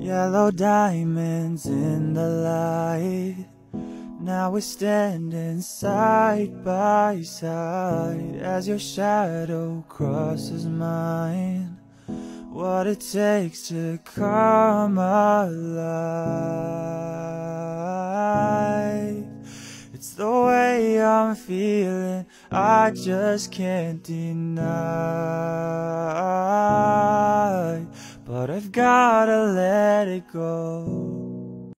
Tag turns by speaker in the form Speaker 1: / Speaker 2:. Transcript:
Speaker 1: Yellow diamonds in the light. Now we're standing side by side as your shadow crosses mine. What it takes to come alive. It's the way I'm feeling, I just can't deny. But I've gotta let it go.